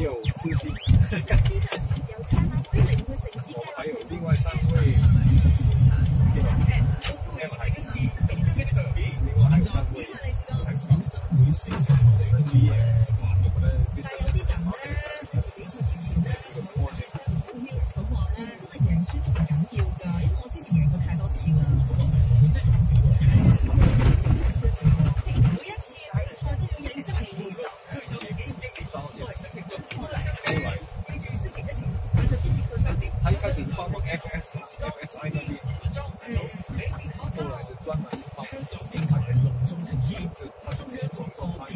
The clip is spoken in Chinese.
有自信，有另外三堆。點啊？點啊？係啊！我係實業，但有啲人咧，比之前咧，咧，都要，因我之前太多啦。他一开始是帮 FS FSI 那边，嗯，后来就专门帮生产人龙中成一，就他就直接从从他。